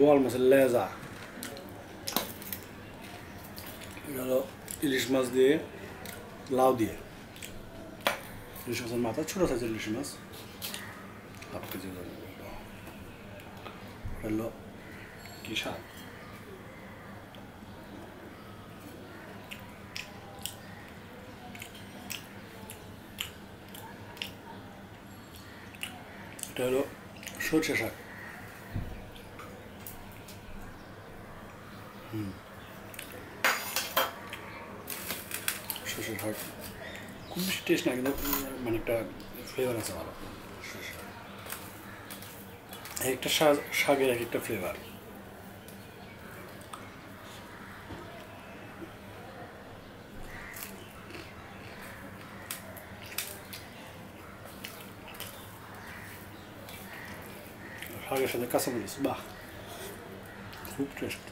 বোয়াল মাছের লেজা। হলো ইলিশ মাছ দিয়ে, লাউ দিয়ে। ইলিশ মাছের মাথা ছোটো সাইজের ইলিশ মাছ। হাফ কেজি হলো কি শাক? এটা হলো সরষে শাক। সরষে শাক খুব বেশি টেস্ট না কিন্তু মানে একটা ফ্লেভার আছে ভালো। এক একটা শাক শাকের এক একটা ফ্লেভার শাকের সাথে কাঁচামরিচ, বাহ! খুব test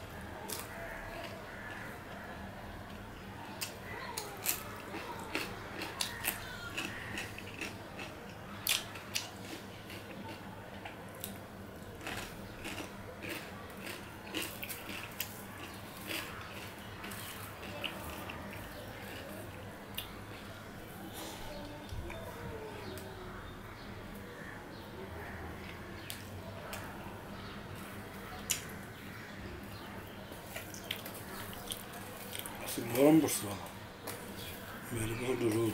Doğan Bursalı. Merhaba Durul.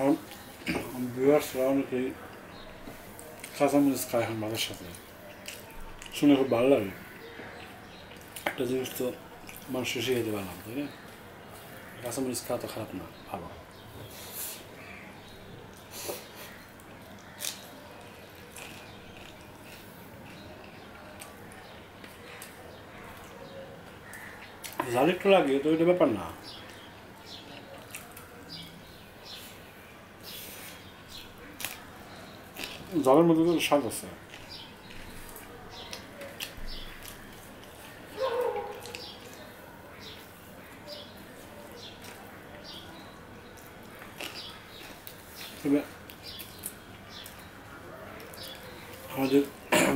এখন ভিউয়ার্সরা অনেকেই কাঁচামরিচ খায় এখন ভাতের সাথে শুনে খুব ভালো লাগে একটা জিনিস তো মানুষ শেষে খেতে পারলাম তাই না কাঁচামরিচ খাওয়া তো খারাপ না ভালো জাল একটু লাগে তো এটা ব্যাপার না জালের মধ্যে তো স্বাদ আছে। আমাদের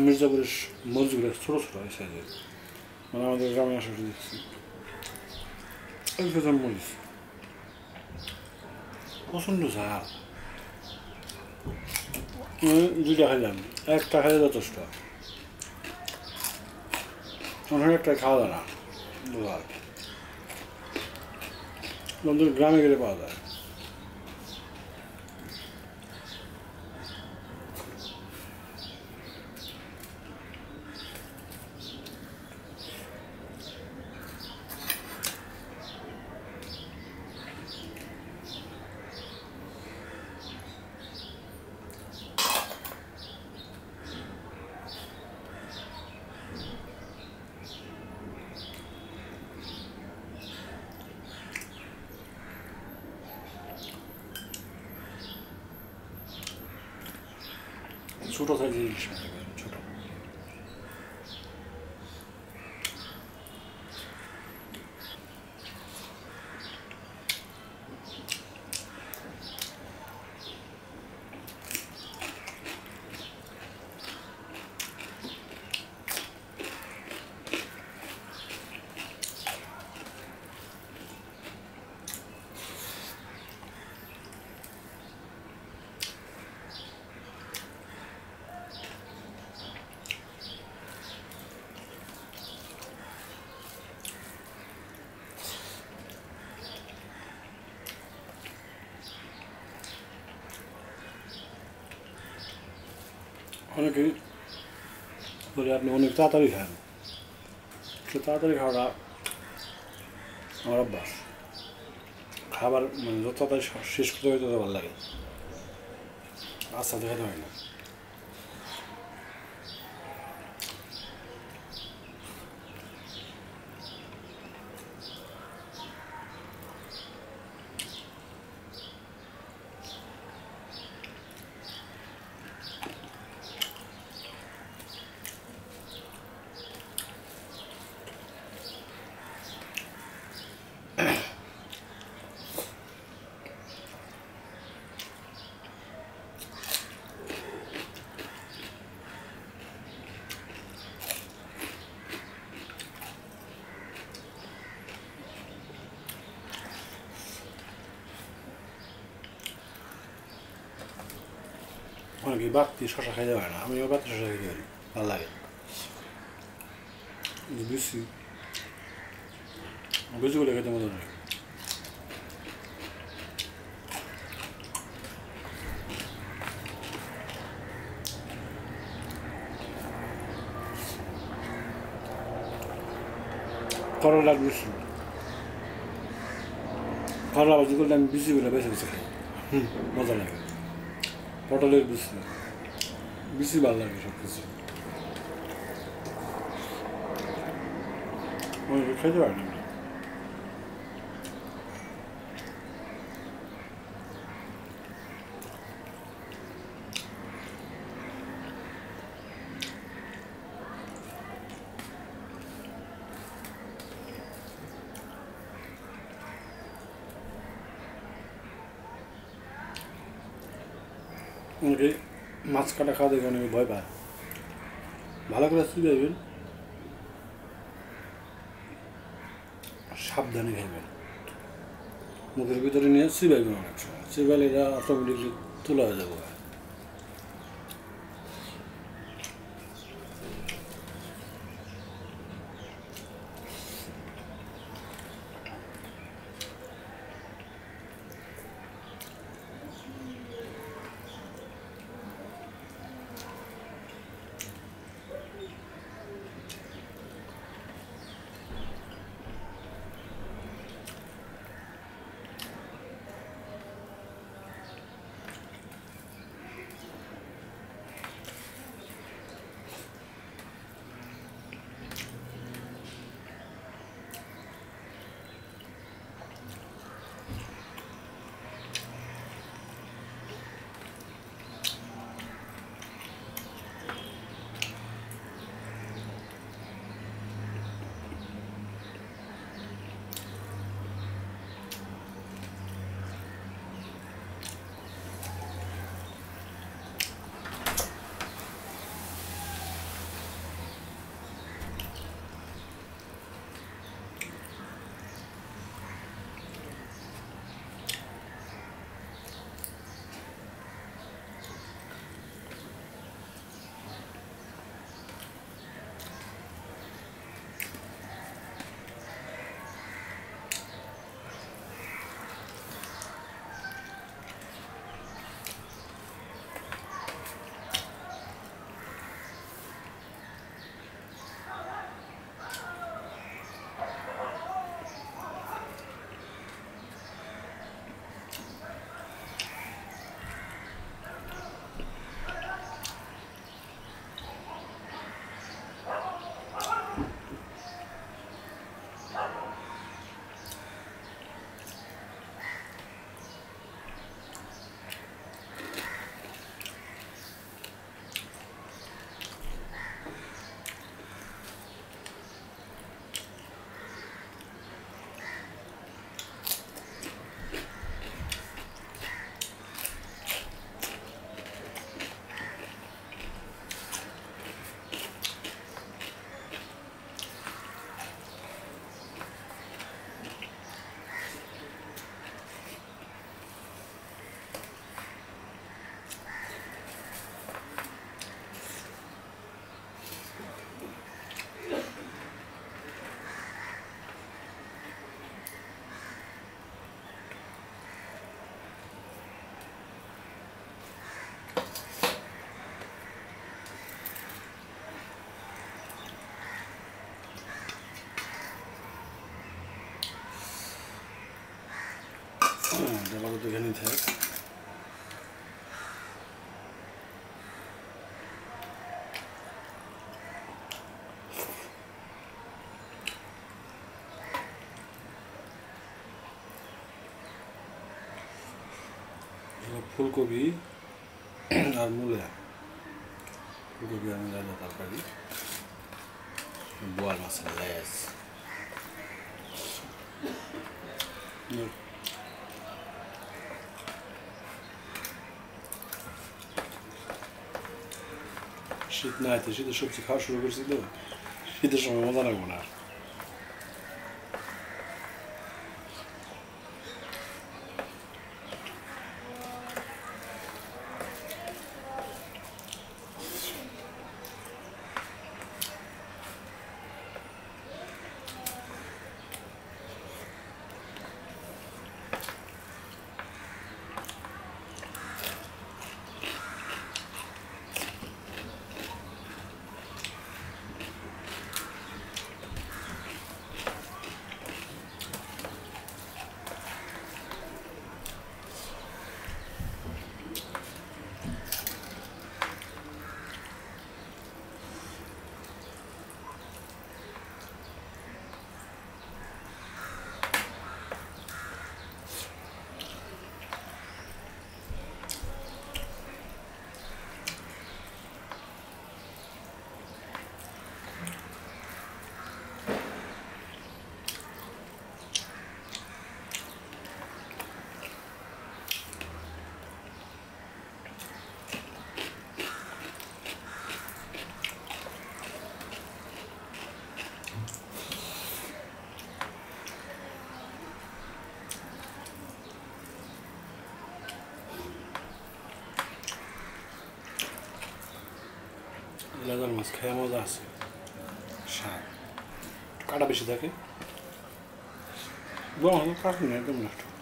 মির্জাপুরের মরিচগুলো ছোটো ছোটো এই সাইজের। মানে আমাদের গ্রামে আসা দেখছি প্রধান মরিচ প্রচণ্ড ঝাল। দুইটা খাইলাম একটা খাইলে যথেষ্ট। একটা খাওয়া দাওয়া বন্ধুর গ্রামে গেলে পাওয়া যায়। ছোটো সাইজের ইলিশ মাছ একেবারে, অনেকেই বলে আপনি অনেক তাড়াতাড়ি খান সে তাড়াতাড়ি খাওয়াটা আমার অভ্যাস খাবার মানে যত তাড়াতাড়ি শেষ করতে হয় তত ভালো লাগে। আস্তে দেখাতে হয় না। অনেকে বাড়তি শশা খাইতে পারে না আমিও বাড়তি শশা খাইতে পারি ভালো লাগে বেশি বেশিগুলো খেতে মজা লাগে করলার বেশি করলা ভাজি করলে আমি বেশিগুলো বেছে বেছে খাই হুম মজা লাগে পটলের বিসি বেশি ভালো লাগে সব কিছু খেতে পারে না অনেকে মাছ কাটা খাওয়া দেখে অনেকে ভয় পায়। ভালো করে চুবাইবেন সাবধানে খাইবেন। মুখের ভিতরে নিয়ে শিবাইবেন অনেক সময়। শিবাইলে এটা অটোমেটিকলি তোলা হয়ে যাবে। আপাতত এখানেই থাক এগুলো ফুলকপি আর মূলা ফুলকপি আর মূলা দিয়ে তরকারি বোয়াল মাছের লেস শীত না এতে শীতের সবজি খাওয়া শুরু করছি তো শীতের সময় মজা লাগবো না আর। লেজার মাছ খেয়ে মজা আছে। স্বাদ। কাটা বেশি থাকে? গরম কাটুন একদম নষ্ট।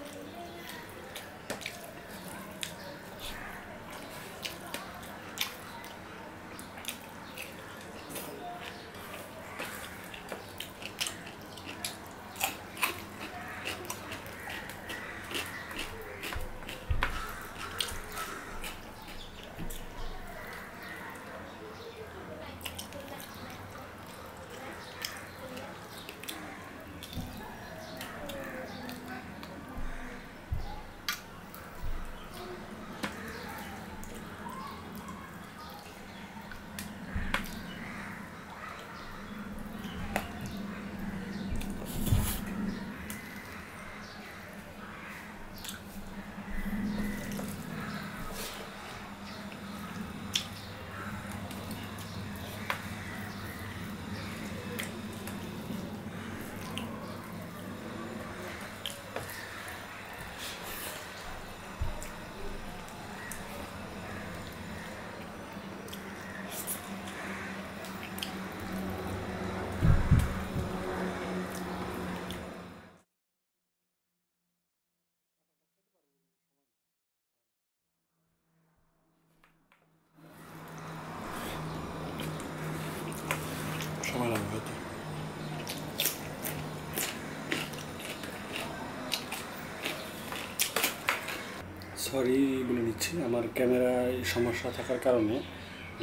সরি বলে নিচ্ছি আমার ক্যামেরায় সমস্যা থাকার কারণে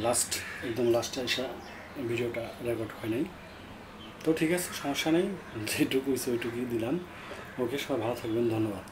লাস্ট একদম লাস্টে এসে ভিডিওটা রেকর্ড হয় নাই। তো ঠিক আছে, সমস্যা নেই, যেটুকু হয়েছে ওইটুকুই দিলাম। ওকে, সবাই ভালো থাকবেন, ধন্যবাদ।